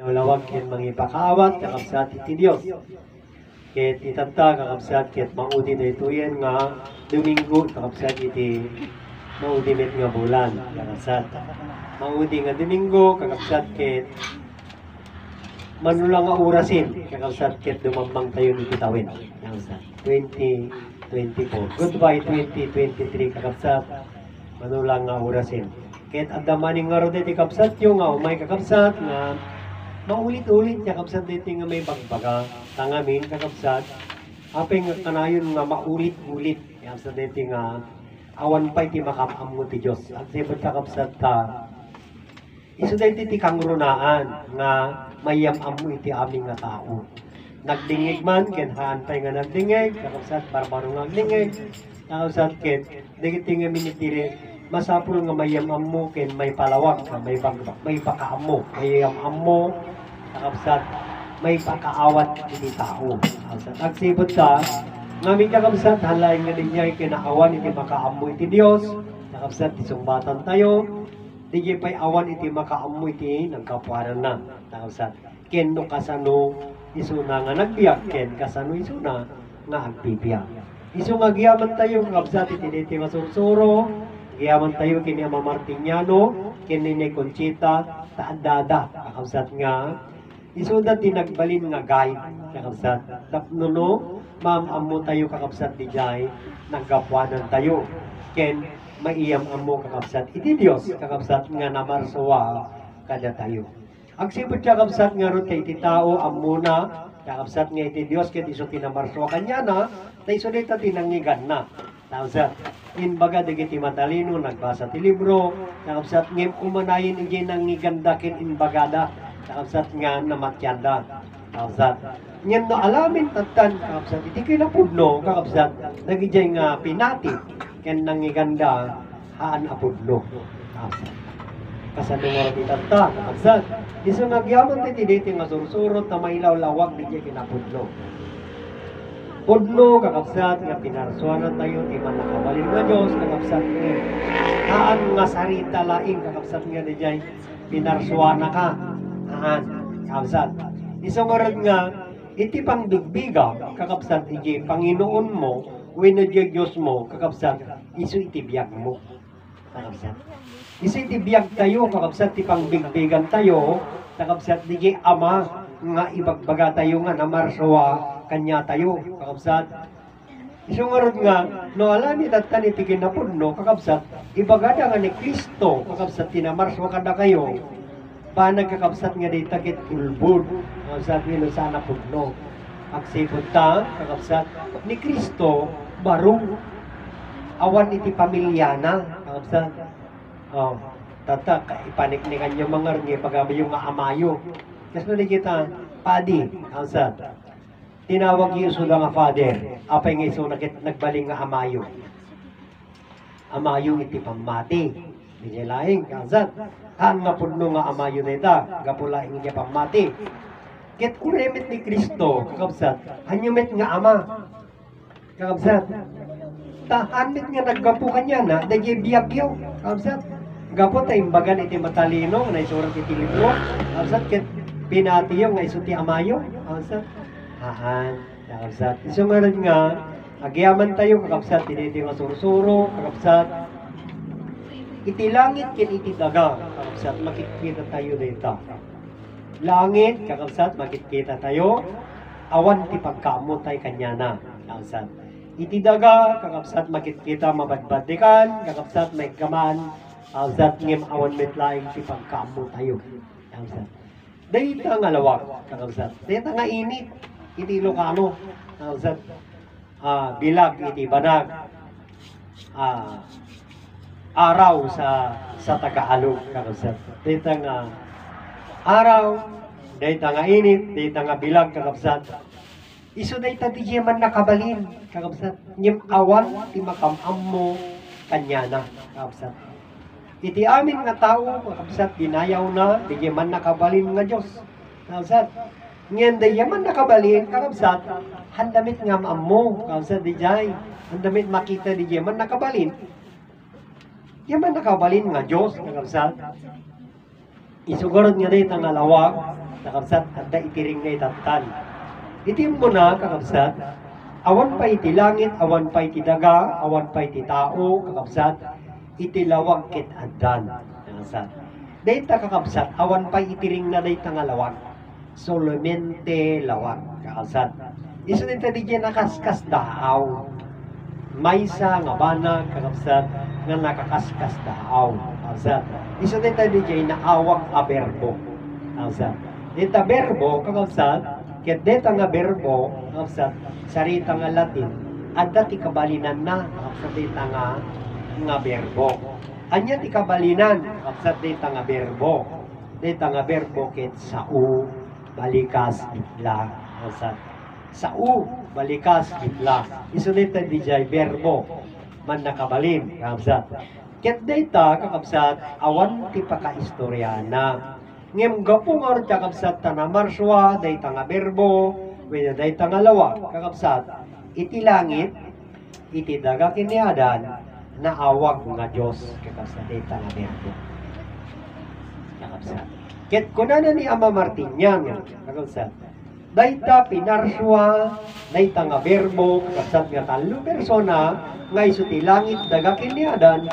Lawag ket mangipakaawat kakabsat iti Dios. Ket itanta kakabsat ket maudi daytoyen nga Domingo kakabsat iti maudi met nga bulan kakabsat. Maudi nga Domingo kakabsat ket manulang nga orasin kakabsat ket dumambang tayo ni kitawin. Kakabsat 2024. Goodbye 2023 kakabsat. Manulang nga orasin. Ket adamaning nga ro ti kapsat yung nga umay kakabsat nga maulit-ulit niya kapsat dito nga may bagbaga. Tangamin kakabsat apeng nga kanayon nga maulit-ulit. Kapsat dito nga awan pa iti makamam mo ti Diyos. At sipot kakabsat ta iso dito ti kangrunaan nga mayamam mo iti aming nga tao. Nagdingig man ken haan pa nga nagdingig. Kakabsat barbaro nga nagdingig. Kakabsat ken dagiti nga minitiri masapul nga mayamam mo ken may palawag may bagbak may pakaam mo mayamam mo kakabsat may pakaawat iti tao. Kakabsat agsipot sa ngamin kakabsat halay nga niya kinaawan iti makaamo iti Dios kakabsat isumbatan tayo. Di pay awan iti makaamo iti nagkapuaran na. Kakabsat ken no kasano isuna nga nagbiyak. Ken kasano isuna nga agbibiyak iso nga giyaman tayo kakabsat iti diti masursuro. Giyaman tayo kini Ama Martiniano kini ni Conchita taadada kakabsat nga isuda tinagbalin nga guide kakabsat. Tapnuno ma'am amo tayo kakabsat di jay nagkapuanan tayo. Ken maiyam amo kakabsat. Iti Dios kakabsat nga namarsuwa kada tayo. Agsipot kakabsat nga ron kay iti tao amo na kakabsat nga iti Dios ket iso tinamarsuwa kanya na ta iso dita tinangigan na. Kakabsat in baga digiti matalino nagbasa ti libro kakabsat ngem umanayin ije nangiganda ken kakabsat nga namatyanda kakabsat ngem no alamin tatan kakabsat iti kinapudno kakabsat nagijay nga pinati. Ken nangiganda haan apudno kakabsat kasano nga rin tata kakabsat iso nga gyaman ti diti nga sursurot na mailaw lawag di kinapudno Pudno kakabsat nga pinarsuanan tayo ti man nga Dios kakabsat nga haan nga sarita laing kakabsat nga di jay pinarsuana ka haan kakabsat iso nga iti pangbigbiga kakabsat iti Panginoon mo wenno di Dios mo kakabsat iso iti biyag mo. Kakabsat iso iti biyag tayo kakabsat ti pangbigbigan tayo kakabsat di ama nga ibagbaga tayo nga namarsuwa kanya tayo. Kakabsat iso nga no alam ni tatan iti kinapudno kakabsat ibagada nga ni Kristo kakabsat tinamarsuwa kada kayo pa nagkakabsat nga di takit ulbud kakabsat nga sana pudno agsipod ta kakabsat ni Kristo barong awan iti pamilyana kakabsat oh tata ipaniknikan yung mga ringi pagabi yung nga kasi na kita padi kakabsat tinawag Yesu nga father apay nga iso nakit nagbaling nga amayo. Amayo iti pamati Hindi laing kakabsat han nga pudno nga amayo nita gapulaing niya pamati Ket kuremit ni Kristo, kakabsat, hanyumit nga ama. Kakabsat, tahanit nga naggapo kanya na, dagay biyagyo, kakabsat. Gapo tayo imbagan iti matalino, na isurat iti libro, kakabsat, ket pinatiyo nga isuti amayo, kakabsat. Hahan, kakabsat. Iso nga rin nga, agyaman tayo, kakabsat, tiniti nga sursuro, kakabsat. Iti langit ken iti daga, kakabsat, makikita tayo dito langit, kakabsat, makikita tayo, awan ti pagkaamot tayo kanya na, kakabsat. Iti daga, kakabsat, makikita mabadbadikan, kakabsat, may gaman, kakabsat, ngem awan metlaing ti pagkaamot tayo, kakabsat. Dahita nga lawak, kakabsat. Dahita nga init, iti Ilocano, kakabsat. Ah, bilag, iti banag, ah, araw sa sa Tagalog, kakabsat. Dahita nga araw, dayta nga init, dayta nga bilag kakabsat. Iso dayta di man nakabalin kakabsat. Nyem awan ti makamam mo kanya na kakabsat. Iti amin nga tao kakabsat ginayaw na di man nakabalin nga Dios. Kakabsat. Ngayon di man nakabalin kakabsat. Handamit nga maam mo kakabsat di jay. Handamit makita di man nakabalin. Yaman nakabalin nga Dios kakabsat. Isugurod nga dito nga lawag, kakabsat, at itiring na itatan. Itim mo na, kakabsat, awan pa iti langit, awan pa iti daga, awan pa iti tao, kakabsat, iti lawag kit adan. Kakabsat. Dayta kakabsat, awan pa itiring na dayta nga lawag. Solamente lawag, kakabsat. Iso din tadi dyan nakaskas daaw. Maysa nga banag, kakabsat, nga nakakaskas daaw. Kakabsat. Iso din tadi dyan naawag a berbo. Kakabsat. Dita berbo, kakabsat, ket deta nga berbo, kakabsat, sarita nga Latin, adda ti kabalinan na, kakabsat dita nga nga berbo. Anya ti kabalinan, kakabsat dita nga berbo. Dita nga berbo ket sao, balikas, itla, kakabsat. Sao, balikas, itla. Isunit na di jay berbo, man nakabalin, kakabsat. Ket data kakabsat, awan ti pakaistorya Ngem gapong aron ta na marswa, dayta nga berbo, wala dayta nga lawa, kakabsat, iti langit, iti daga kiniadan, na awag nga Diyos, kakabsat, dayta nga berbo. Kakabsat. Ket kunana ni Ama Martinyan, kakabsat, dayta pinarswa, dayta nga berbo, kakabsat nga talo persona, nga iso ti langit, daga kiniadan,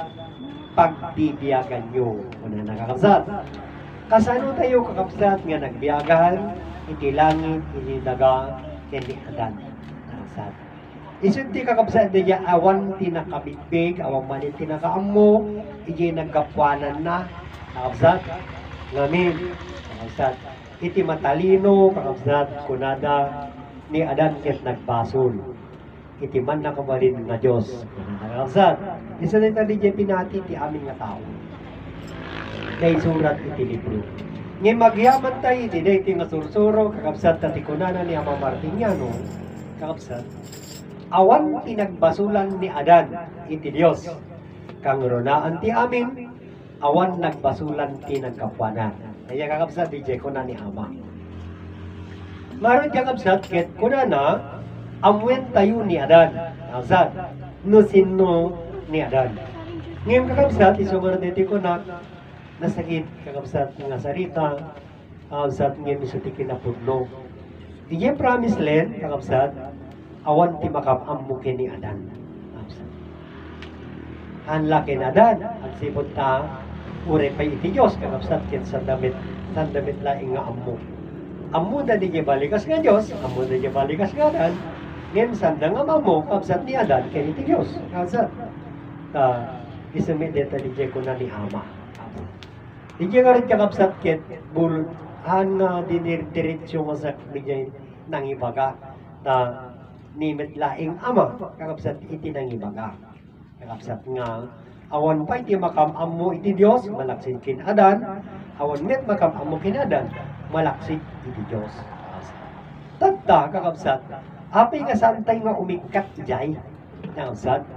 pagbibiyagan nyo. Kunana kakabsat. Kasano tayo kakabsat nga nagbiyagan, iti langit, iti daga, iti adan. Kakabsat. Isip ti kakabsat di awan ti nakabigbig, awan man ti nakaammo, iti nagkapwanan na, kakabsat. Ngamin, kakabsat. Iti matalino, kakabsat, kunada, ni adan ket nagbasol. Iti man nakabalin nga Diyos. Kakabsat. Isa na tali pinati ti amin nga tao na isurat iti libro. Ngay magyaman tayo, iti na iti nga sursuro, kakabsat na tikunana ni Ama Martiniano, kakabsat, awan tinagbasulan ni Adan, iti Diyos, kang ronaan ti amin, awan nagbasulan ti nagkapwanan. Kaya kakabsat, di ko na ni Ama. Maroon kakabsat, ket kunana, amwen tayo ni Adan. Kakabsat, no sino ni Adan. Ngayon kakabsat, isumarad iti ko na, nasakit kakabsat nga sarita, kakabsat nga misutikin na pudlo. Diyan promise land, kakabsat, awan ti makapam mo kini Adan. Kakabsat. Hanla kin Adan, at sipot ta, ure pa iti Diyos, kakabsat kin sa damit, sa damit laing nga ammo. Ammo na di balikas nga Diyos, ammo na di balikas nga Adan, ngayon sanda nga mamo, kakabsat ni Adan, kini iti Diyos. Kakabsat. Ta, isumit deta di ko na ni Ama. Hindi nga rin kakabsat ket bul han nga dinirdiretsyo nga sa bigay nang ibaga na nimit laing ama kakabsat iti nang ibaga. Kakabsat nga awan pa iti makamam mo iti Dios malaksid kin Adan. Awan met makamam mo kin Adan malaksid iti Dios. Tagta kakabsat apay nga santay nga umikat jay? Kakabsat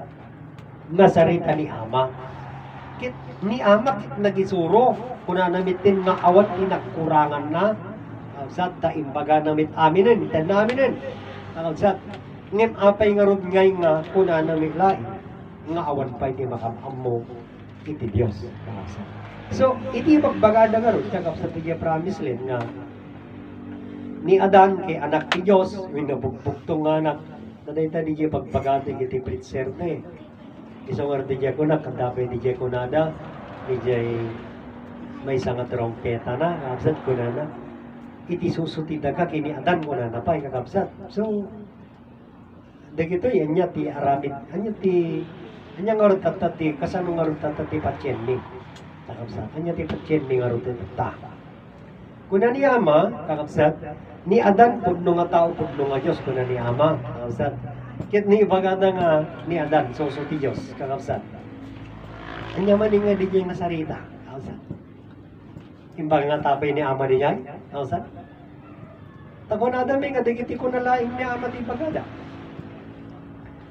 nasarita ni ama. Kit ni ama kit nagisuro. Kuna namitin nga awat inagkurangan na. Sat ta imbaga namit aminen itan naminen. Sat. Ngem apay nga rod ngay nga kuna namit lain nga awan pa iti makamamo iti Dios kakabsat so iti magbagada nga rod kakabsat iti promise len nga ni Adan kay anak ti Dios winabugbugtong nga anak Tadayta di jay pagbagati iti pritser na eh. Isang nga di jay ko na, kandapay di jay ko nada, may isang nga trompeta na, kakabsat ko na na. Iti susuti daga kini adan ko na na pa, kakabsat. So, dagito yan niya ti aramid, anya ti, anya nga rin tatati, kasano nga rin tatati patyen ni, kakabsat. Anya ti patyen ni nga rin tatata. Kuna ni Ama, kakabsat, ni Adan pudno nga tao pudno nga Dios kuna ni Ama, kakabsat. Kit ni ibagada nga ni Adan suso ti Dios, kakabsat. Anya man nga di nga nasarita, kakabsat. Imbag nga tapay ni Ama di jay, kakabsat. Tako na Adam nga digiti ko na laing ni Ama ti bagada.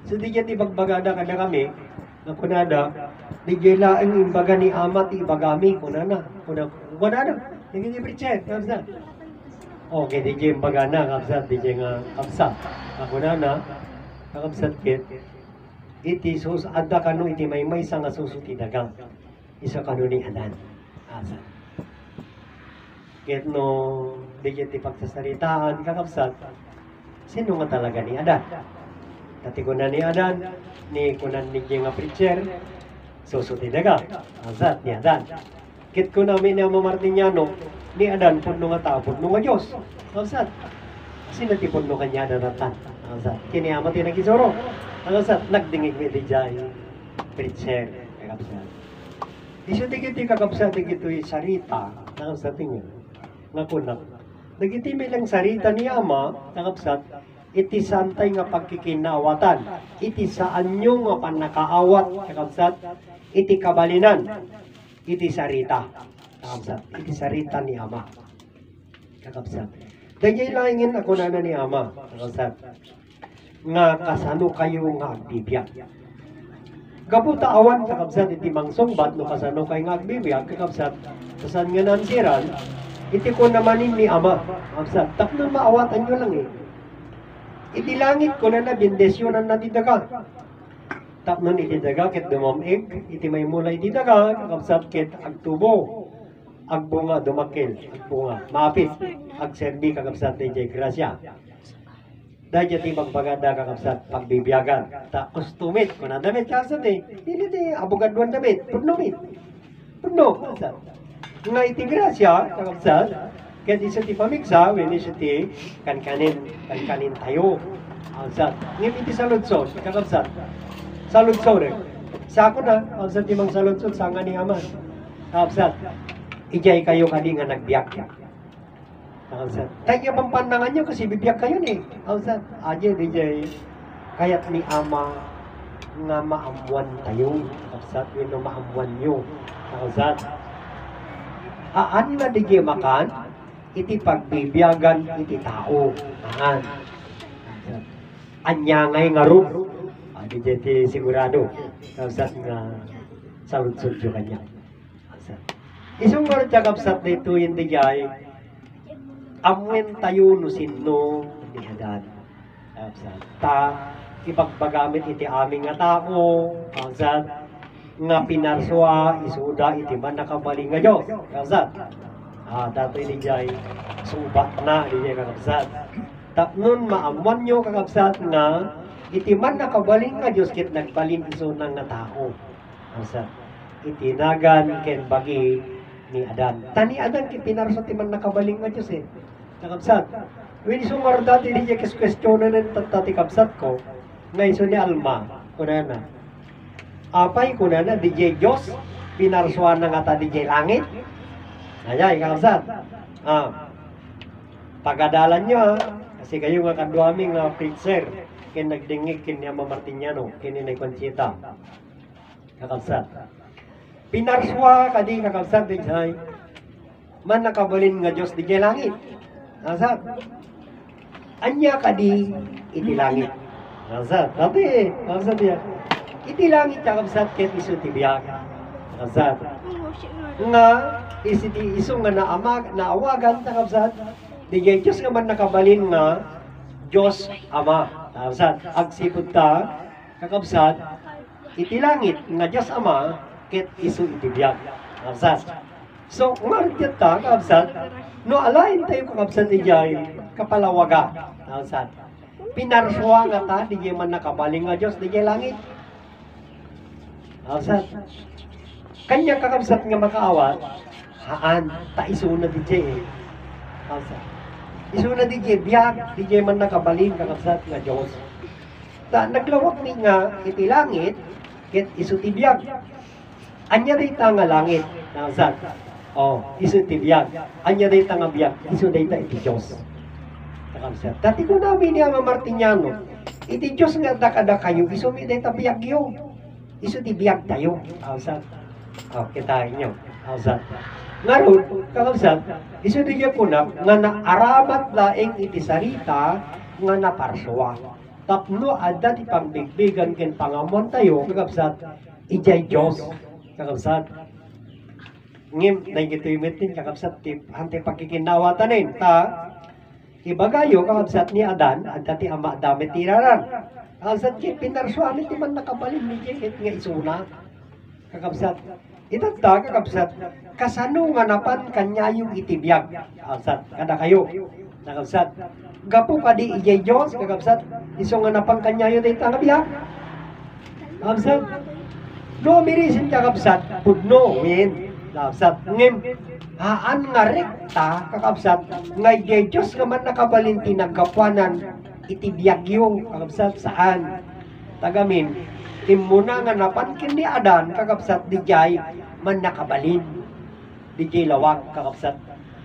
So di ti bagbagada kada kami, nga kunada, di jay laing imbaga ni Ama ti bagami kunana, kuna kunana. Hindi ni Bridget, kapsat. Okay, di jay baga na, kapsat, di jay nga kapsat. Ako na na, kapsat kit, iti sus, adda kano iti may may nga susuti dagang. Isa kano ni Adan. Kapsat. Kahit no, di ti pagsasaritaan, kakabsat, sino nga talaga ni Adan? Dati ko na ni Adan, ni kunan ni nga preacher, susuti daga, azat ni Adan. Kit ko namin ni Ama Martiniano, ni Adan, puno nga tao, puno nga Diyos. Azat. Sino ti puno kanya na natan? Azat. Kini Ama tinagisoro. Azat, nagdingig mi di jay, preacher, kakabsat. Isu digiti kakabsat digiti sarita, kakabsat tingin nga kunak. May lang sarita ni Ama, nakapsat, iti santay nga pagkikinawatan. Iti saan nyo nga panakaawat, nakapsat, iti kabalinan. Iti sarita. Nakapsat, iti sarita ni Ama. Kakapsat. Dagay langin ako na na ni Ama. Nakapsat. Nga kasano kayo nga agbibiyak. Kaputa awan kakabsat iti mangsongbat no kasano kay nga agbibiyak kakabsat. Kasan nga nansiran, iti ko namanin ni Ama. Kakabsat. Tapno maawatan nyo lang eh. Iti langit ko na na bindesyonan na didaga. Tapnon iti daga ket dumamig, iti may mulay di daga, kakabsat ket agtubo. Agbunga dumakil, agbunga, maapit, agserbi kakabsat ni Jay Gracia. Dahil ti magbaganda kakabsat pagbibiyagan. Ta kustumit, kuna damit kakabsat eh. Hindi ti abogaduan damit, pudnomit. Pudno, kakabsat. Nga iti Gracia, kakabsat, kaya isa ti pamigsa, when isa ti kankanin, kankanin tayo. Kakabsat. Ngim iti saludsod, kakabsat. Saludsod eh. Sa ako na, kakabsat ti mang saludsod, sanga ni Aman. Kakabsat. Ijay kayo kadi nga nagbiyak. Kakabsat. Tayo pang pandangan nyo kasi bibiyak kayo ni. Kakabsat. Aje, dijay. Kaya't ni Ama nga maamuan tayo. Kakabsat. Yun maamuan nyo. Kakabsat. Aan na di makan, iti pagbibiyagan iti tao. Aan. Anyangay nga ro. Ah, di ti sigurado. Kapsat nga sarud-sud yung kanya. Isang nga rin kapsat na ito yung digay, amwen tayo no sinno ni hadan. Kapsat. Ta, ipagbagamit iti aming nga tao. Kapsat nga pinarswa isuda iti man nakabaling nga Diyos. Kapsat. Ah, datoy ni Jay, subat na ni Jay kakabsat. Tapnon maamuan nyo kakabsat nga iti man nakabaling nga Diyos kit nagbalin iso nang nga tao. Kapsat. Itinagan ken bagi ni Adan. Tani Adan kit pinarso ti man nakabaling nga Diyos eh. Kakabsat. When nga dati ni Jay kes-kwestiyonan ng tatati kabsat ko, nga iso ni Alma, kuna na. Apay kuna na, DJ Diyos, pinarsuan na nga ta DJ Langit. Ayay, kakabsat. Ah. Pagadalan nyo ha. Kasi kayo nga kaduami nga preacher. Kin nagdingig kin niya Martiniano. Kin ni Conchita. Kakabsat. Pinarswa kadi kakabsat di jay. Man nakabalin nga Diyos di langit. Kakabsat. Anya kadi iti langit. Kakabsat. Dati, kakabsat niya. Iti langit kakabsat ket iso tibiyag. Kakabsat nga isiti iso nga naamag naawagan takabsat digay Diyos nga man nakabalin nga Diyos Ama takabsat agsipud ta kakabsat iti nga Diyos Ama ket iso iti biyag takabsat so ngarit ta kakabsat no alain tayo kakabsat ijay kapalawaga takabsat pinarswa nga ta digay man nakabalin nga Diyos digay langit takabsat kanya kakabsat nga makaawat, haan, ta isuna jay eh. Asa. Isuna biyag, di jay man nakabalin kakabsat nga Diyos. Ta, naglawak ni nga iti langit, ket isu ti biyag. Anya dayta nga langit, kakabsat. Oh, isu ti biyag. Anya dayta nga biyag, isu dayta iti Diyos. Kakabsat. Dati ko namin ni Ama Martiniano, iti Diyos nga dakada kayo, isu mi dayta biyag yo. Isu ti biyag tayo. Kakabsat. Oh, kitain nyo. Howsat? Ngaron, kakabsat, iso di niya punak, nga naaramat laing iti sarita, nga naparswa. Tapno, adda ti pambigbigan ken pangamon tayo, kakabsat, ijay Diyos. Kakabsat. Ngim, na ito yung mitin, kakabsat, ti, ante pagkikinawatanin, ta, ibagayo, kakabsat ni Adan, adda ti ama damit tiraran. Kakabsat, kit pinarswa, ti man nakabalin ni Jekit nga isuna. Kakabsat. Itata, kakabsat, kasano nga napan kanya itibiyag, kakabsat, kada kayo, kakabsat. Gapo ka di ijay Diyos, kakabsat, iso nga napan kanya yung dito nga biyag. Kakabsat, no mirisin kakabsat, pudno, win, kakabsat, ngim, haan nga rekta, kakabsat, nga ijay Diyos nga man nakabalinti nagkapwanan, itibiyag yung, kakabsat, saan? Tagamin, imuna nga napankin ni Adan kakapsat di jay man nakabalin di jay lawak kakapsat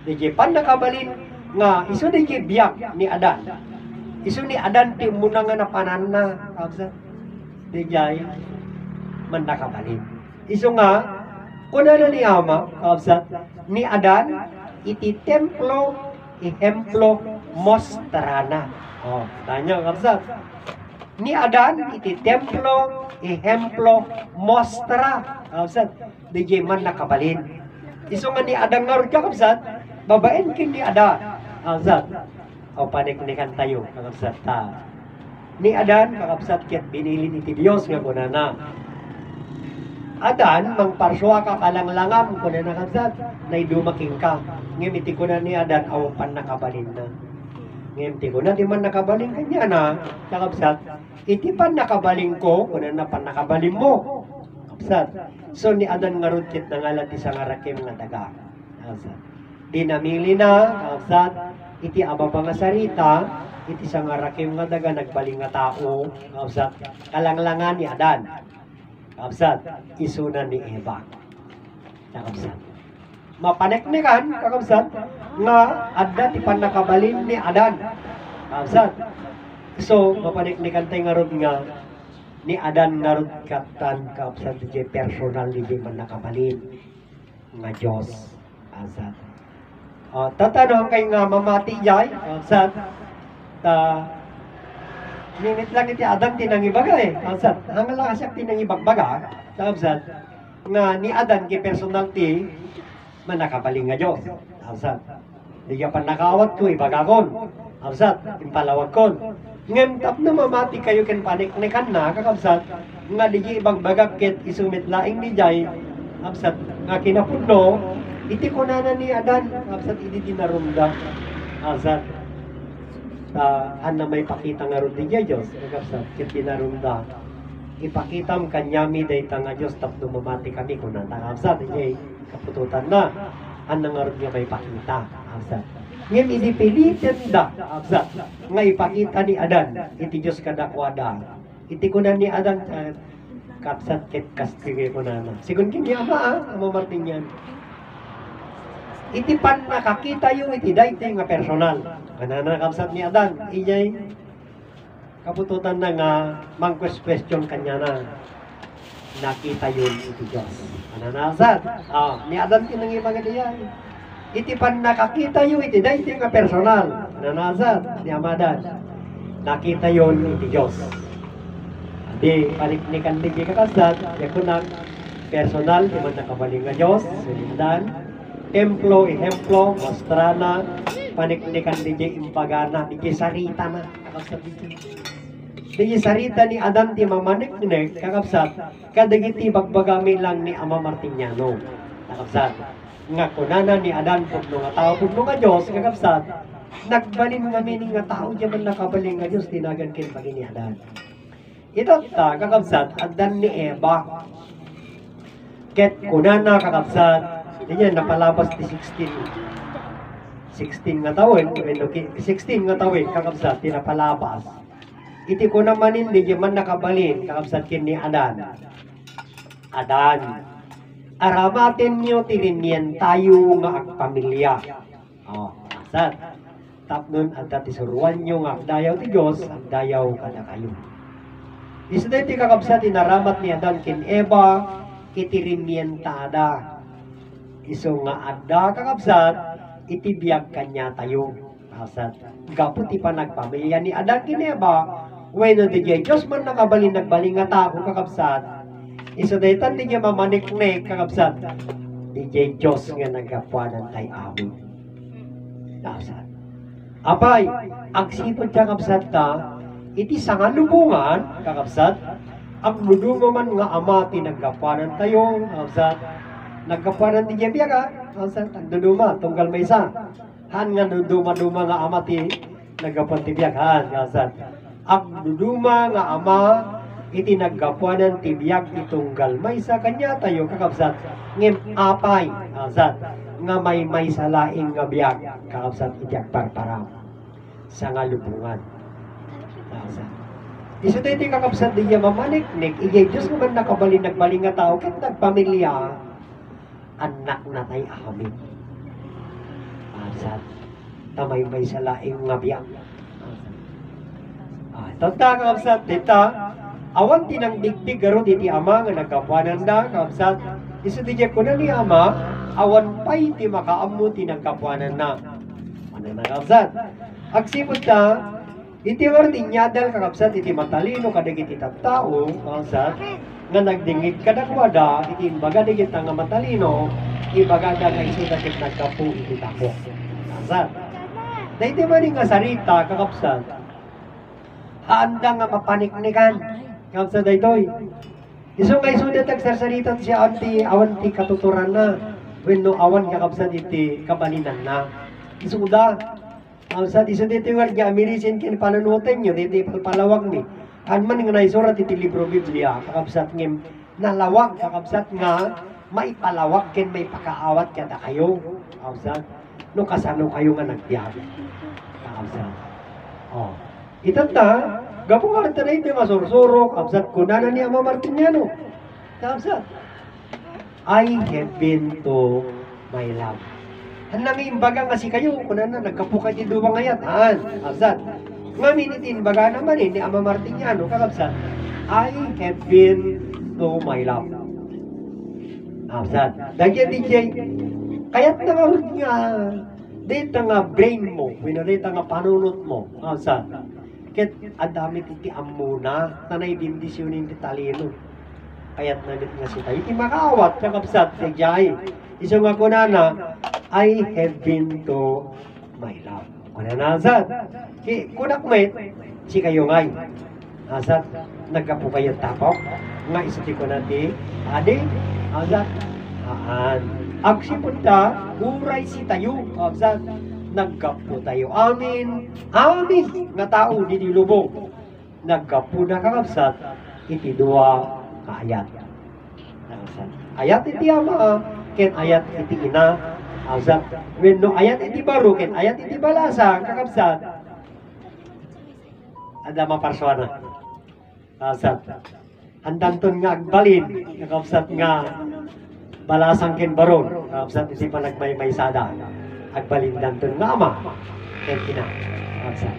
di jay pan nakabalin nga iso di jay biyak ni Adan. Iso ni Adan ti muna nga napanan na kakapsat di jay man nakabalin iso nga kuna na ni Ama kakapsat ni Adan iti templo ihemplo mostrana oh tanya kakapsat ni Adan iti templo ihemplo mostra. Kapsat di man nakabalin. Iso nga ni Adan nga rin kapsat babaen kin ni Ada kapsat o paniknikan tayo kapsat ta ni Adan kakapsat ket binilin iti Dios nga kunana Adan mang parswa ka kalanglangam kunana kapsat nay dumaking ka. Ngem iti kunan ni Adan aw pan nakabalin na ngem ti kunan di man nakabalin kanya na kakapsat iti pan nakabaling ko, kunan na pan nakabaling mo. Kapsat. So ni Adan nga rutkit na ngalan ti sangarakim nga daga. Kapsat. Di namili na, kapsat, iti ababa nga sarita, iti sangarakim nga daga nagbaling nga tao, kapsat, kalanglangan ni Adan. Kapsat, isuna ni Eva. Kapsat. Mapaneknekan, kakapsat, nga adda ti pan nakabalin ni Adan. Kapsat. So, mapaniknikan tayo nga ron nga ni Adan nga ron katan kaapsat di personal di man nga Diyos. Asat. Uh, tatanong kay nga mamati jay, kaapsat, ta minit lang iti Adan tinangibaga eh. Kaapsat, hangal lang siya tinangibagbaga, kaapsat, nga ni Adan kay personal ti man nakabalin nga Diyos. Kaapsat. Di ka pa nakawat ko, ibagakon. Kaapsat, impalawag kon. Ngem tap na mamati kayo ken paniknikan na kakabsat nga di ibang bagakit isumit laing di jay absat nga kinapudno iti kunana ni Adan. Absat iti dinarumda absat ta na may pakita nga ron di jay Diyos. Kakabsat ket dinarumda ipakitam kanyami day nga Diyos tapno mamati kami kunana absat di jay kapututan na. Na nga ron nga may pakita absat ngayon idipilitin da, absat, nga ipakita ni Adan, iti Diyos kadakwada. Iti ko na ni Adan, uh, kapsat ket kastige na. Sigun kini ama, ah, ama Martin yan. Iti pan nakakita yung iti dayte nga personal. Kanana kapsat ni Adan, iyay kapututan na nga mang question kanya na nakita yun iti Diyos. Kanana kapsat, ah, ni Adan tinangibang iti yan iti pan nakakita yung iti da iti nga personal. Nanasat ni Amadan nakita yon iti Diyos. Di paniknikan di kakasat yakunak personal di man nakabaling nga Diyos sulindan templo ihemplo mostrana paniknikan di impagana di sarita na. Kakasat di sarita ni Adan ti mamaniknik kakapsat kadagiti bagbagami lang ni Ama Martiniano kakapsat nga kunana ni Adan pugno nga tao pugno nga Dios kagapsat nagbalin nga meaning nga tao di man nakabaling nga Dios tinagan kin pagi ni Adan. Ito ta kakapsat Adan ni Eva. Ket kunana kakapsat diyan napalabas ti 16 16 nga tawin 16 nga tawin kakapsat tinapalabas. Iti ko naman hindi di man nakabalin kakapsat kin ni Adan. Adan aramaten nyo tirinyan tayo nga ag pamilya. Oh, asat. Tapnon at tisuruan nyo nga dayaw ti Diyos at dayaw kada kayo. Isda ti kakabsat inaramat ni Adan kin Eva itirinyan tada. Iso nga adda kakabsat itibiyag kanya tayo. Asat. Gapu ti panagpamilya ni Adan kin Eva when the Diyos man nakabalin nagbaling nga tao kakabsat Iso daytan di niya mamaniknek kakabsat. DJ Diyos nga nagkapuanan kay amin. Nasaan? Apay, ang sipod kakabsat ta, iti sangalubungan, kakabsat, ang duduma man nga ama tinagkapanan tayo, sa nagkapanan ti Jebiya ka, sa ang duduma, tunggal may isa. Han nga duduma-duma nga ama ti nagkapan ti biyak, han, sa ang duduma nga ama iti nagkapanan ti biyak itunggal may sa kanya tayo kakabsat. Ngem apay kakabsat nga may may salaing nga biyak kakabsat iti agparparam sa nga lubungan. Kakabsat Iso tayo iti kakabsat di niya mamaniknik iyay Diyos naman nakabali nagbali nga tao kat nagpamilya anak na tayo amin. Kakabsat tamay may salaing nga biyak Ah, tanda kakabsat dita awan tinang digdig garo iti ama nga nagkapuanan da kakabsat iso ti ko na ni ama awan pay ti makaammo ti nagkapuanan na ano na kakabsat agsipod ta iti warti nyadal kakabsat iti matalino kadag iti tattao kakabsat nga nagdingig kadakwada iti imbaga digit nga matalino ibaga da nga iso dakit nagkapu iti tako Dahil di ba nga sarita, kakapsat, haanda nga mapaniknikan. Kapsa daytoy. Iso nga iso datag sarsaritan siya anti awan ti katuturan na. When no awan kakapsat iti kabalinan na. Iso da. Kapsat iso dito nga nga amirisin kin pananutin nyo dito palawag ni. Hanman nga naisurat iti libro Biblia kakapsat ngem nalawag kakapsat nga maipalawag ken may pakaawat kada kayo. Kapsat no kasano kayo nga nagbiyahe. Kakabsat. Oh. Itanta, gapo nga rin ito nga sursuro, kabsat ko na ni Ama Martiniano. Kabsat. I have been to my love. Hanang imbaga nga si kayo, kunan na nagkapo kayo di duwang ngayat. Han, kabsat. Nga minitin baga naman ni Ama Martiniano, kakabsat. I have been to my love. Kabsat. Dagyan DJ, Kaya't na nga dito nga brain mo, winarita nga panunot mo, asa, ket adami titi amuna, na naibindisyonin ti talino. Kaya't nagit nga si tayo, iti makaawat, kakabsat, si Jai. Iso nga kunana, I have been to my love. Kunana, asat, ki, kunak may, si kayo ngay. Asat, nagkapo kayo tapok, nga isati ko na ti, adi, asat, aan. Agsipunta, uray si tayo. Absat, nagkapo tayo. Amin. Amin. Nga tao, di lubog. Nagkapo na kakabsat, iti dua kaayat. Ayat iti ama, ken ayat iti ina. Absat. When no ayat iti baro, ken ayat iti balasa, kakabsat. Ada maparswana. Absat. Handanton nga agbalin, kakabsat nga balasang ken baron kapsat iti pa nagmaymay sada agbalindan ton nga ama. Ken ina kapsat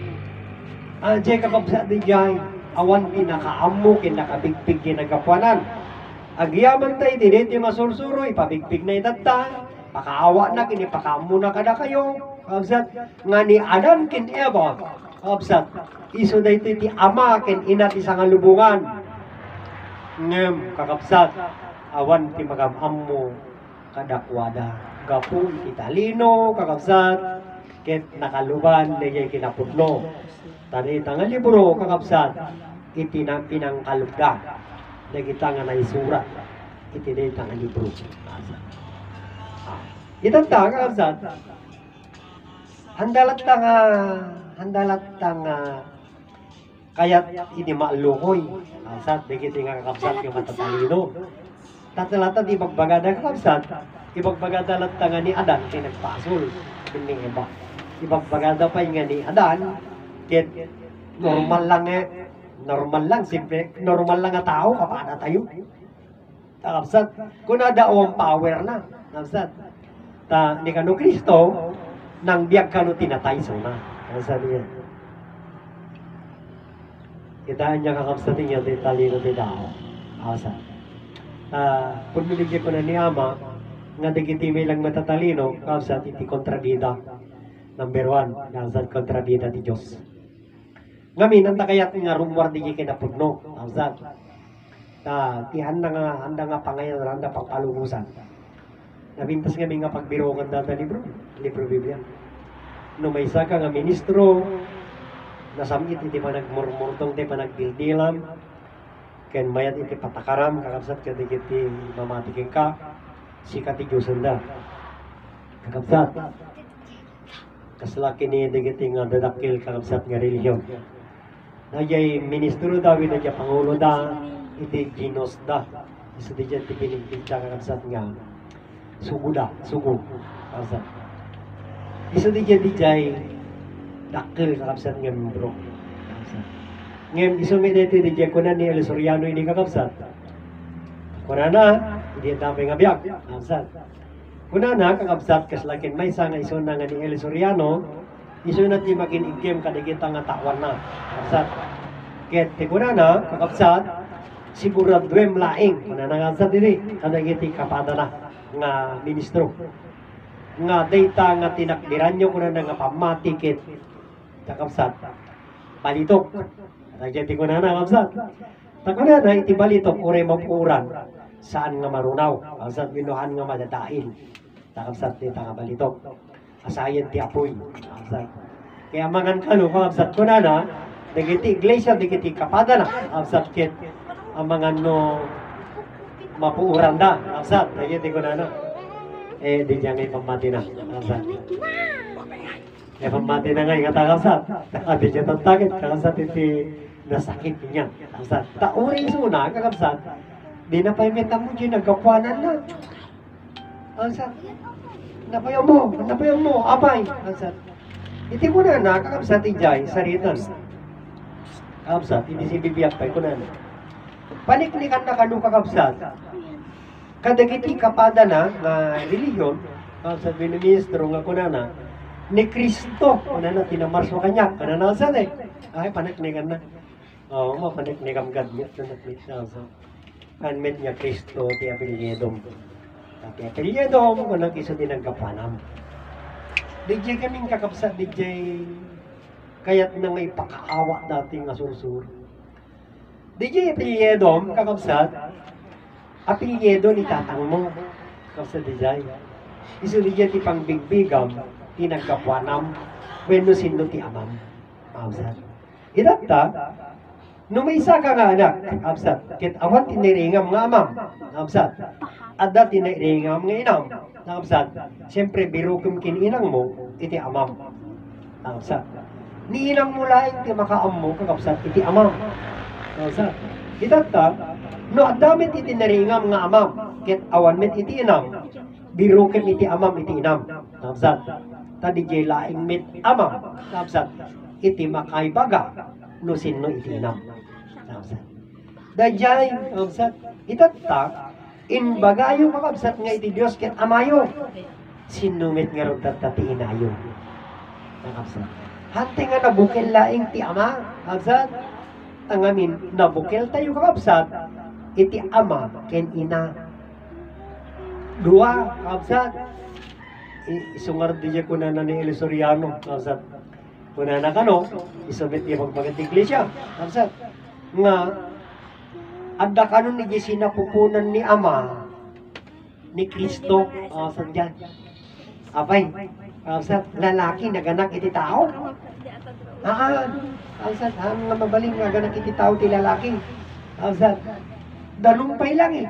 anje kakapsat di jay awan pinakaammo ken nakabigpig ken nagapuanan agyaman tay dinit yung masursuro ipabigpig na itatta pakaawa na kini pakaammo na kada kayo. Kapsat nga ni Adan ken Eva. Kapsat iso da ito iti ama ken ina ti sangalubungan. Ngem kakapsat awan ti magamammo kadakwada gapu iti talino kakabsat ket nakaluban dayay kinapudno tani nga libro kakabsat iti na pinangkalugda. Dagita nga naisurat iti dayta nga libro. Itanta kakabsat handalat ta nga handalat ta nga kayat ini maalukoy kakabsat dagiti nga kakabsat yung matatalino. Tatalata di bagbagada kakabsat, ibagbagada lang nga ni Adan kay nagpasol kini iba. Ibagbagada pa nga ni Adan ket normal lang eh normal lang simple normal lang nga tao kapana tayo. Kakabsat, kung nadaw ang power na, kakabsat. Ta ni kano Kristo nang biag kano tinatay so na. Kakabsat niya. Kitaan niya kakabsat niya talino di dao. Kakabsat uh, pagmiligyan ko na ni Ama, nga dagiti may lang matatalino, kausat iti kontrabida. Number one, kausat kontrabida ti Diyos. Ngamin, ang takayat nga rumwar di kinapugno, kausat. Ta, ti handa nga, handa nga pangayan, handa pang palungusan. Nabintas nga nga pagbirokan data libro, libro Biblia. No may isa ka nga ministro, nasamit iti pa nagmurmurtong ti pa nagbildilam, ken mayat iti patakaram kakabsat ken iti mamatiking ka si katigyusan da kakabsat kaslaki ni digiti nga dadakil kakabsat nga relihiyon Najay ministro daw na pangulo da iti ginos da isa di dyan ti pinigpinta kakabsat nga sugo da sugo kakabsat isa di dyan di jay dakil kakabsat nga membro ngayon iso may dito di jay kunan ni El Soriano ini kakabsat kunan na hindi ang dami nga biyak. Kakabsat kunan na kakabsat kaslakin may sa nga iso na nga ni El Soriano iso na ti magin igem kadigita nga tawan na. Kakabsat ket ti kunan na kakabsat siguradwem laing. Mananangasat dili kadagiti kapada na nga ministro. Nga data nga tinakdiran nyo kunan na nga pamatikit kakabsat balitok. Kadagiti kunan na kakabsat Takuna na iti balitok ure mapuran saan nga marunaw? Kakabsat binuhan nga madadain. Kakabsat ni nga balitok asayan ti apoy. Kakabsat kaya mangan kano kakabsat kunan na dagiti iglesia dagiti kapada na kakabsat ket ang mga no mapuuran da kakabsat dagiti kunan na. Eh di dyan ngay pamati na kakabsat eh pamati na ngay katakabsat at di dyan tatagit kakabsat iti nasakit niya kakabsat ta uri suna kakabsat di na pa'y meta mo dyan nagkapwanan na. Kakabsat napayaw mo napayaw mo abay kakabsat iti ko na na kakabsat ijay saritan kakabsat hindi si bibiyak pa'y kunan paniklikan na kanu kakabsat kadagiti kapada na nga reliyon. Kakabsat ministro nga kunana ni Kristo kunana tinamarso kanya kunana sa eh. Ay paniklikan na Oo, oh, mapaniklikam gad niya. Tunaklit siya sa kanmet niya Kristo ti apelyedom ti apelyedom kunang isa din nagkapanam DJ kaming kakabsat DJ kayat na may pakaawa dati nga sursur DJ apelyedom kakabsat apelyedo ni tatang mo. Kakabsat DJ iso DJ ti pangbigbigam ti nagkapwanam wenno sindo ti amam. Kakabsat Idata, no may isa ka nga anak, absat, kit awan tiniringam nga amam, absat, adda tiniringam nga inam, absat, siyempre birukum kininang mo, iti amam, absat. Ni inang mo laing ti makaam mo, kakabsat, iti amam, absat. Idata, no adamit iti naringam nga amam, kit awan met iti inam, birukum iti amam, iti inam, absat. Tadi jay laing mit amam, absat, iti makaibaga no sinno iti inam. Absat. Dajay, absat. Itatta, in bagayo makabsat nga iti Dios ket amayo. Sinumit nga ron tatati inayo. Absat. Hante nga nabukil laing ti ama. Absat. Ang amin, nabukil tayo kakabsat. Iti ama ken ina. Dua, kabsat. Isungar di ko na ni Elisoriano, kabsat. Kuna na kano, isabit niya magpagat iglesia. Kabsat. Nga, adda kanon ni Jesina pupunan ni Ama, ni Kristo, kabsat dyan. Apay, kabsat, lalaki naganak iti tao. Ah, kabsat, ang nga mabaling nga ganak iti tao ti lalaki. Kabsat, danumpay lang eh.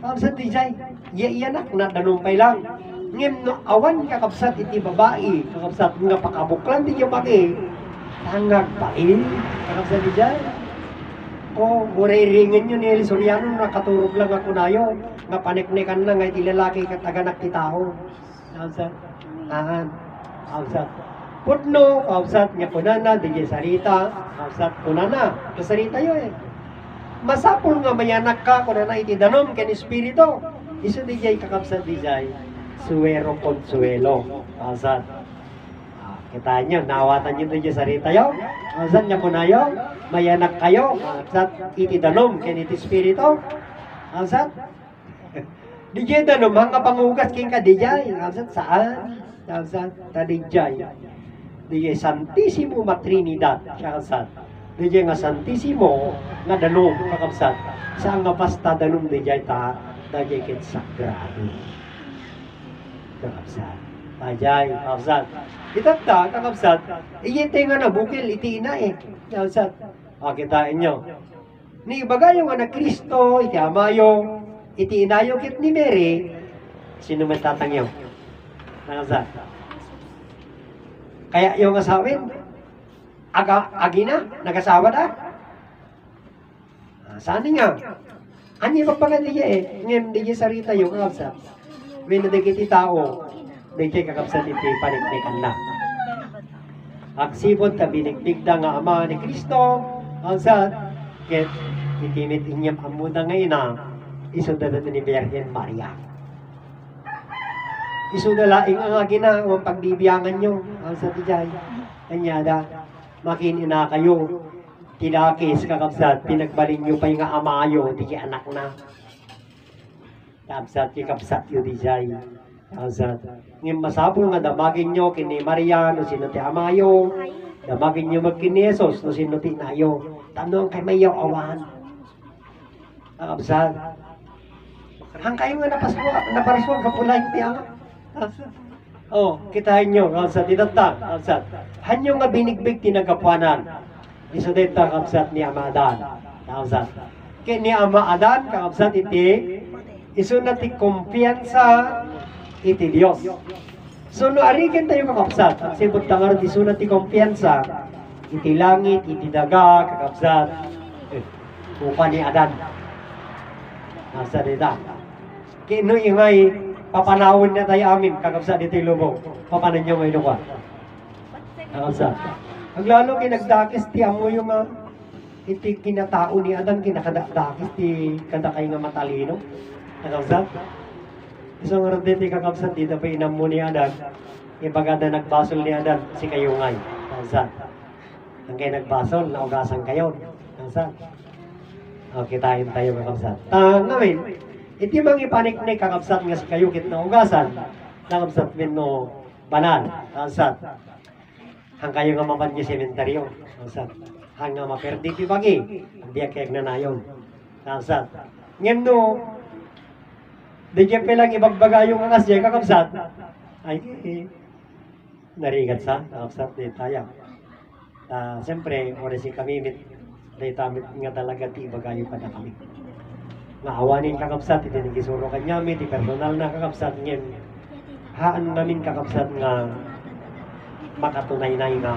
Kabsat di jay, iyanak na danumpay lang. Ngem no awan kakabsat iti babae, kakabsat nga pakabuklan di yung maki, tangag pain, kakabsat di jay. O, muriringan yun ni Elisoriano, nakaturog lang ako nayo, nga paniknikan na nga iti lalaki kataganak ti tao. Kakabsat, ahan, kakabsat. Putno, kakabsat nga kunana, di sarita, kakabsat kunana, kasarita yun eh. Masapul nga mayanak ka kunana iti danom ken espiritu. Isu di jay kakabsat di jay suwero consuelo. Asat. Ah, kita nyo, nawatan nyo sa sarita yo. Asat niya po na yo. Mayanak kayo. Asat iti danom ken iti espiritu. Asat. Di jay danom, mga pangugas king ka di jay. Asat saan? Asat. Tadi jay. Di jay Santissimo Matrinidad. Siya asat. Di jay nga Santissimo nga danom kakabsat. Saan nga basta danom di jay ta. Dajay ket sagrado kakabsat. Ajay, kakabsat. Itata, kakabsat. Iyente nga na bukil, iti ina eh. Kakabsat. O, kitain nyo. Ni ibagayo nga na Kristo, iti amayo, iti inayo kit ni Mary, sino man tatangyaw? Nangasa. Kaya yung asawin, aga, agi na, nagasawa na. Ah, Saan nga? Ani magpagan niya eh, ngayon di sarita yung kakabsat. When na kiti tao, di kay kakabsat iti paniknikan na. Agsibot ta binigdigda nga ama ni Kristo, ang sa ket itimit inyam amuda nga ina, isudada ni Virgen Maria. Isudalaing ang agina o pagbibiyangan nyo, ang sa tijay. Kanyada, makinina kayo, tinakis kakabsat, pinagbalin nyo pa yung amayo, di anak na. Kabsat, ki kapsat yun di jay. Kabsat. Ngayon masapol nga damagin nyo kini Maria, no sino ti amayo, damagin nyo magkini Jesus, no sino ti nayo. Tanong kay mayaw awan. Kabsat. Hang kayo nga napaswa, naparaswa ka pula yung tiyanga. Oh, kitahin nyo, kabsat, itata, kabsat. Hanyo nga binigbig tinagapuanan. Isa dito kabsat ni Amadan. Kabsat. Kaya ni Ama Adan, kabsat iti, iso na ti kumpiyansa iti Dios. So no arikin tayo kakabsat, ang sibot tangar ti sunat ti kumpiyansa, iti langit, iti daga, kakabsat, eh, upa ni Adan. Nasa dita. Kino ingay, papanawin na tayo amin, kakabsat iti lubong. Papanan nyo ngayon ka. Kakabsat. Ang lalo kinagdakis ti amo yung nga iti kinatao ni Adan kinakadakis ti kada kay nga matalino. Kakabsat. Isang oras din ti kakabsat dito pa inam mo ni Adan. Ibagada nagbasol ni Adan si kayo ngay. Kakabsat. Ang kayo nagbasol, naugasan kayo. Kakabsat. Okay, tayo tayo kakabsat. Tangamin, iti mang ipanik ni kakabsat nga si kayo kit naugasan. Kakabsat min no banal. Kakabsat hang kayo nga maman niyo sementeryo. Nasat. Hang nga maperdi ti bagi. Ang biyak kaya na nayon. Nasat. Ngayon no, di dyan pelang ibagbaga yung angas niya kakabsat. Ay, eh, narigat sa kakabsat di tayo. Ah, siyempre, oras si kami mit di tamit nga talaga ti ibagayo pa na kami. Nga awanin kakabsat, iti nagisuro kanya mi, ti personal na kakabsat ngayon. Haan namin kakabsat nga makatunay na nga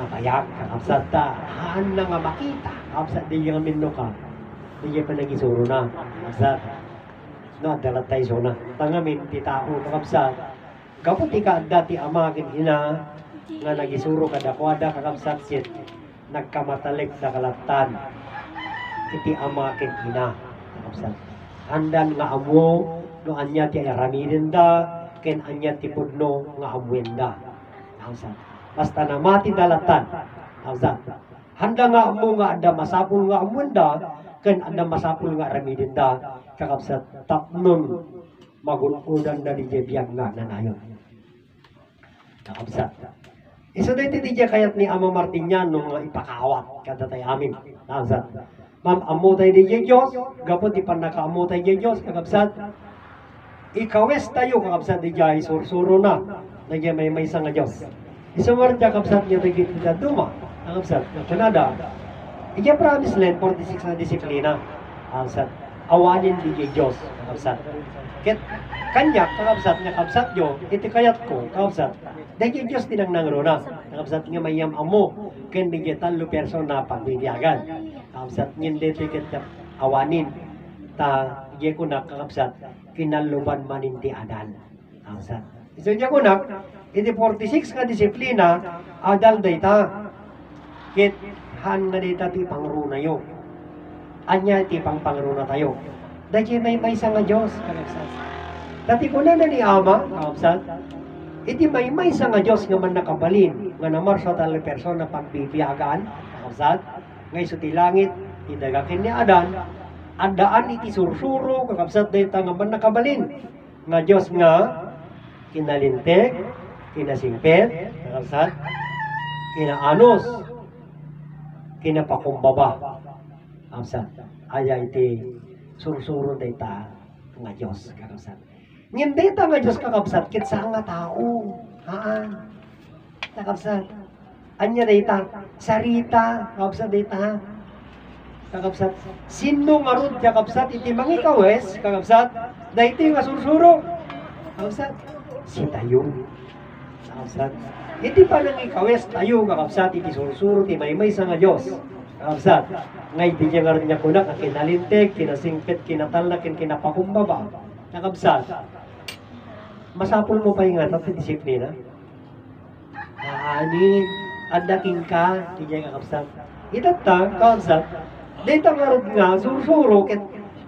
napayak kakabsat ta haan na nga makita kakabsat di yung minno ka di pa nagisuro na kakabsat no dalat tayo so na tangamin ti tao kakabsat kapag ti ka dati ama kin ina nga nagisuro ka dakwada kakabsat sit nagkamatalik sa kalatan iti ama kin ina kakabsat handan nga amo no anya ti araminin da ken anya ti pudno nga amwenda Hausa. Basta na mati dalatan. Hausa. Handa nga mo nga ada masapul nga amunda, ken ada masapul nga ramidin da, kakapsat tapnon magunudan na di biyang nga nanayon. Kakapsat. Isa din ti kayat ni Ama Martiniano nga ipakawat kada tayo amin. Kakapsat. Ma'am, amo tayo di Diyos, gapon di pa nakaamo tayo di Diyos, kakapsat. Ikawes tayo kakapsat di Diyos, sursuro na. Nagyan may may nga Diyos. Isumar niya kapsat niya tigit na duma. Ang kapsat na Canada. Iya promise land 46 na disiplina. Ang kapsat. Awanin di kay Diyos. Ang kapsat. Ket kanya kakapsat nga kapsat yo iti kayat ko kapsat. Dahil Diyos tinang nangrona. Ang kapsat nga mayam amo. Ken di talo person na pagbibiyagan. Kapsat ngin dito ket awanin. Ta iya ko na kakapsat kinaluban maninti adan. Kapsat. So niya kunak, iti 46 ka disiplina, adal data. Kit han na data ti pangruna yo. Anya ti pang pangruna tayo. Dahil may may nga Diyos, kalapsat. Dati ko na na ni Ama, kalapsat. Iti may may nga Diyos nga man nakabalin, nga namar sa tali persona pagbibiyagaan, kalapsat. Ngay sa ti langit, ti dagakin ni Adan, andaan iti sursuro, kakapsat data nga man nakabalin. Nga Diyos nga, kinalintek, kinasimpet, nakasat, kinaanos, kinapakumbaba. Amsat, aya iti sursuro data nga Diyos kakabsat. Ngin data nga Diyos kakabsat, kit sa nga tao. Haan. Kakabsat. Anya data, sarita, kakabsat data. kakabsat. Sino nga ron kakabsat iti mangikawes, kakabsat. Dahito yung asursuro. Kakabsat. Si tayo. Kakabsat. Iti pa nang ikawes tayo, kakabsat, iti sursuro, ti may may sa nga Diyos. Kakabsat. Ngay di niya nga rin niya kunak, ang kinalintek, kinasingpit, kinatalnakin, kinapakumbaba. Kakabsat. Masapol mo pa nga, ito disiplina. Aanin, andaking ka, di niya kakabsat. Itata, kakabsat, dito nga nga, susuro, ket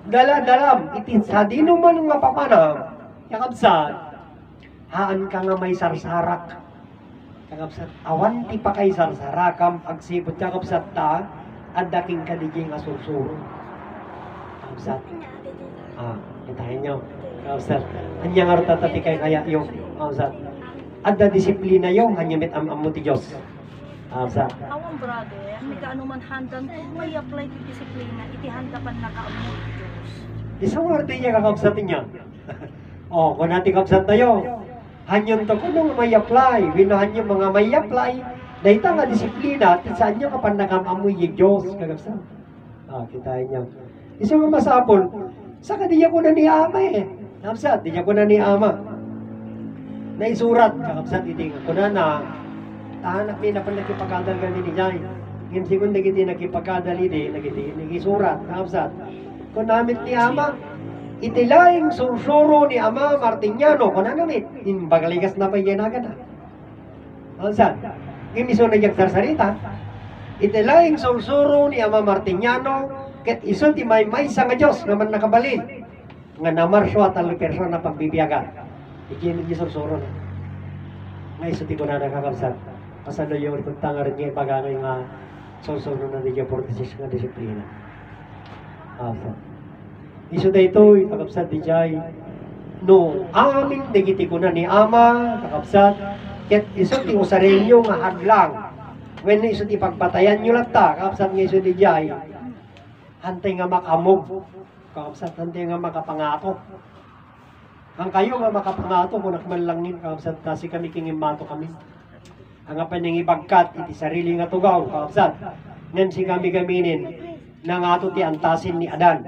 dala-dalam, iti sa di naman nga papanam, kakabsat, haan ka nga may sarsarak. Kakabsat, awan ti pa kay sarsarakam, agsipot kakabsat ta, andaking ka di nga susuro. Kakabsat, ah, kitahin nyo. Kakabsat, anya nga rin tatati kay kaya yung, kakabsat, adda disiplina yung hanyamit am amo ti Diyos. Kakabsat, Awang brother, may kaano man handan kung may apply ti disiplina, iti handa pan nakaamot Diyos. Isang warte niya kakabsatin niya. oh, kung natin kabsat tayo, hanyon to kung may apply, winahan yung mga may apply, dahita nga disiplina, at saan nyo kapan nakamamoy yung Diyos, kakabsat. Ah, kitain niya. Isang nga masapol, sa kadiya ko na ni ama eh. Kakabsat, diya ko na ni ama. Naisurat, kakabsat, iti ko na na, tahanak ni napan nakipagkadal ka ni Jai. Ngayon sigun nagiti nakipagkadal ini, nagiti, nagisurat, kakabsat. Kung namit ni ama, itilaing sursuro ni ama Martiniano, kung namit, imbagaligas na pa yan agad na. Yung sarsalita, itilaing sursuro ni ama Martiniano, ket iso ti may may sa nga Diyos, nga man nakabalin, nga namarsyo at ang persona pagbibiyaga. Ikinit yung sursuro na. Nga iso ti ko na nakakabsat. Kasano yung tanga rin nga ipagangay nga sursuro na di 46 nga disiplina. Asa. Iso da ito, kakabsat di jay. No, amin digiti ko na ni Ama, kakabsat. Ket iso ti usarinyo nga hadlang. When iso ti pagpatayan nyo lang ta, kakabsat nga iso di jay. Hantay nga makamog. Kakabsat, hantay nga makapangato. Ang kayo nga makapangato, kung nakmanlangin, kakabsat, kasi kami kingimato kami. Ang nga paningibagkat, iti sarili nga tugaw, kakabsat. Ngem si kami gaminin, nang ato ti antasin ni Adan.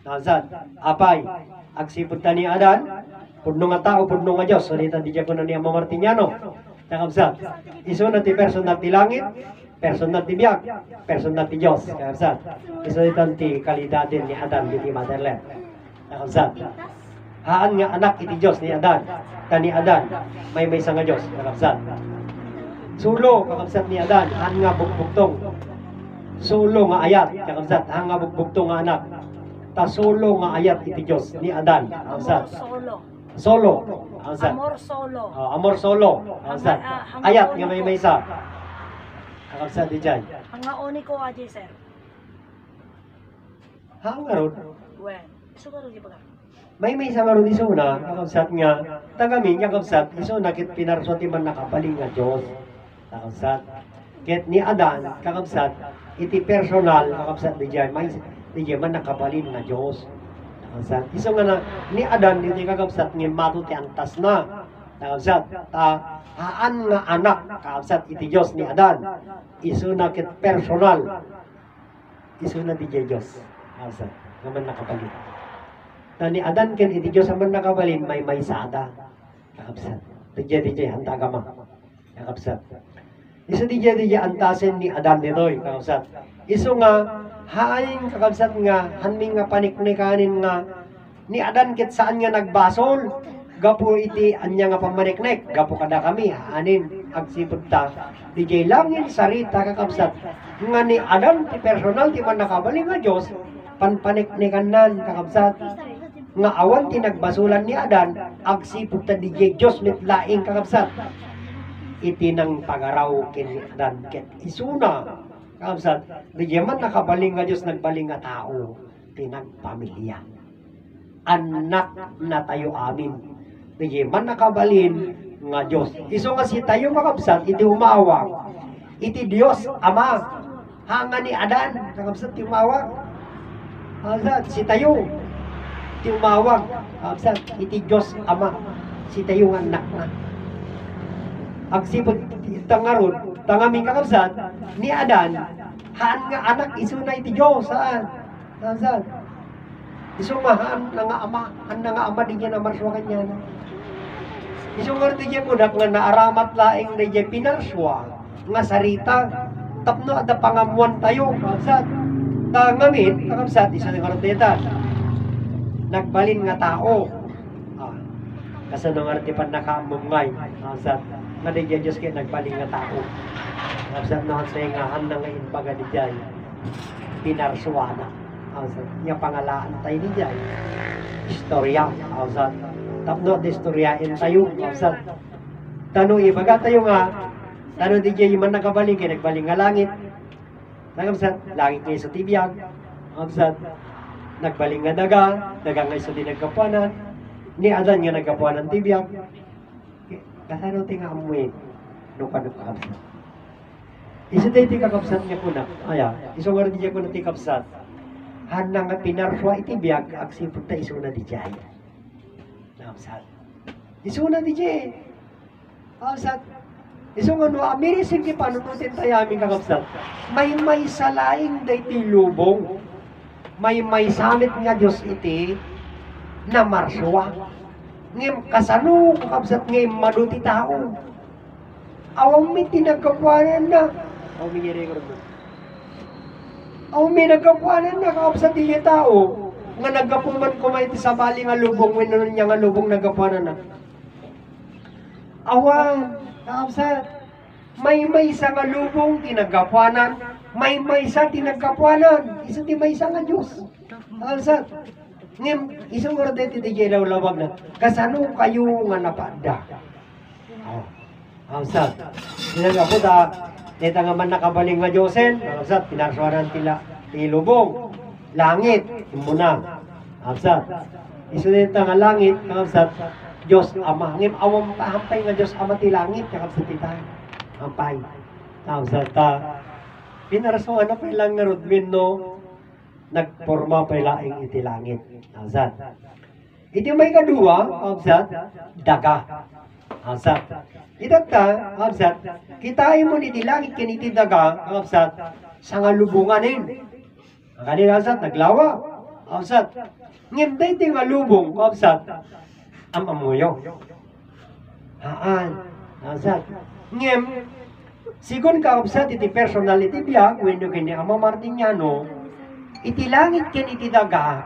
Kakabsat, apay, agsipod ta ni Adan, pudno nga tao, pudno nga Diyos. Salita di ko na ni Amo Martiniano. Kakabsat, iso na ti person na ti langit, person na ti biyak, person na ti Diyos. Kakabsat, iso ito ti kalidadin ni Adan, di ti motherland. Kakabsat, haan nga anak iti Diyos ni Adan. Kani Adan, may may nga Diyos. Kakabsat. Sulo, kakabsat ni Adan, haan nga bugbugtong. Sulo nga ayat, kakabsat, haan nga bugbugtong nga anak. Ta sulo nga ayat iti Diyos ni Adan. Amor Kakabsat. solo. Solo. Kakabsat. Amor solo. Oh, amor solo. Ah, hanga Ayat nga may ko. may isa. Kakabsat di dyan. Ang nga oni ko aje sir. Haan nga ron. Wen. Ka rin ibaga. May may sa maron iso na, kakabsat nga, tagamin, kakabsat, iso nakit pinarso ti man nakapaling nga Diyos. Kakabsat. Ket ni Adan, kakabsat, iti personal, kakabsat di dyan, may di dyan man nakapaling nga Diyos. Kakabsat. Iso nga na, ni Adan, iti kakabsat, nga mato ti antas na. Kakabsat, ta, haan nga anak, kakabsat, iti Diyos ni Adan. Iso nakit personal. Iso na di Diyos. Kakabsat, nga man nakapaling na ni Adan ken iti Diyos aman nakabalin may may sada. Kakabsat. Tidya tidya hanta gama. Kakabsat. Iso tidya tidya antasen ni Adan ditoy. Kakabsat. Iso nga hain kakabsat nga hanming nga paniknikanin nga ni Adan ket saan nga nagbasol. Gapo iti anya nga pamaniknek. Gapo kada kami hanin agsipod ta. Dijay langin sarita kakabsat. Nga ni Adan ti personal ti man nakabalin nga Diyos panpaniknikan nan kakabsat nga awan ti nagbasulan ni Adan agsipud ta di Dios met laing kakabsat iti nang pagaraw ken Adan ket isuna kakabsat di man nakabaling nga Dios nagbaling nga tao. Ti nagpamilya anak na tayo amin. Di man nakabalin nga Dios iso nga si tayo kakabsat iti umawang iti Dios ama. Hanga ni Adan kakabsat ti umawang kakabsat si tayo. Ti umawag sa iti Diyos Ama. Si tayo nga anak na. Agsipod tangarod tangaming kakabsat ni Adan haan nga anak iso na iti Diyos, saan? Saan? Haan na nga ama, haan na nga ama di niya na marswa kanya nga di niya kunak nga naaramat laing na niya pinarswa, nga sarita, tapno ada pangamuan tayo, saan? Ta ngamit, kakabsat, isa nga roteta. Nagbalin nga tao. Ah, kasano nga rati pan nakaamumay, kakabsat. Nga di Diyos kayo nagbalin nga tao. Kakabsat na sa nga han na nga inbaga di jay. Pinarswa na. Kakabsat, nga pangalaan tayo di jay. Istorya, kakabsat. Tapno at istoryain tayo, kakabsat. Tanong ibaga tayo nga, tanong di jay man nakabaling kayo, nagbaling nga langit. Kakabsat, langit kayo sa tibiyag. Kakabsat, nagbaling nga daga, daga nga iso di nagkapuanan. Ni Adan nga nagkapuanan tibiyag. Kasano ti nga amuin, no ka no kakabsat. Isa tayo ti kakabsat niya kuna. Aya, iso nga rin di ko na ti kakabsat. Hanang nga pinarswa iti biyag, agsipot ta iso na di jay. Kakabsat. Iso na di jay. Kakabsat. Nga no, amiri sige panunutin tayo aming kakabsat. May may salaing day ti lubong. May may samit nga Diyos iti na marswa. Ngem kasano kakabsat ngem maduti tao. Awang may tinagkapuanan na. Awang may yari ko Awang may nagkapuanan na kakabsat di tao. Nga nagkapuman ko may sa bali nga lubong. Winon niya nga lubong nagkapuanan na. Awang, kakabsat. May may sa nga lubong tinagkapuanan. May may sa tinagkapuanan. Isa ti may sa nga Diyos. Kakabsat. Ngem, isang oras dito di jay lawag na. Kasano kayo nga napada? Oh. Kakabsat. Sinaga po ta. Dito nga man nakabaling nga Diyosen. Kakabsat. Pinarsuanan tila. Tilubong. Langit. Imunang. Kakabsat. Iso dito nga langit. Kakabsat. Diyos Ama. Ngem awang pahampay nga Diyos Ama ti langit. Kakabsat tita. Hampay. Kakabsat ta. Pinarasuan na pa ilang nga Rodwin no. Nagporma pa ilaing iti langit. May kadua. Kakabsat. Daga. Kakabsat. Itata, kakabsat. Kitain mo ni ti langit kiniti daga. Kakabsat. Sa nga lubunganin. Ang kanina kakabsat. Naglawa. Kakabsat. Ngimday ti nga lubong. Kakabsat. Am amuyo. Haan. Kakabsat. Ngem. Sigun kakabsat iti personality biya. When kini ama Martiniano. Iti langit ken iti daga.